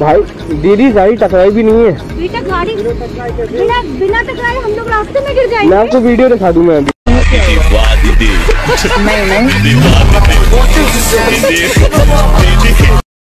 भाई दीदी गाड़ी टकराई भी नहीं है बिना बिना हम लोग रास्ते में गिर जाएँगे मैं आपको वीडियो दिखा दूँ मैं अभी